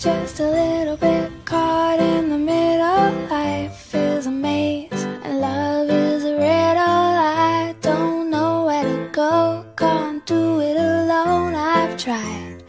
just a little bit caught in the middle. Life is a maze, and love is a riddle. I don't know where to go, can't do it alone. I've tried,